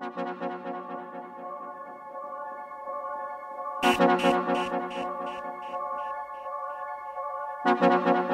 Thank you.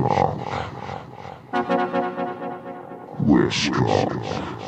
Westcott. Westcott.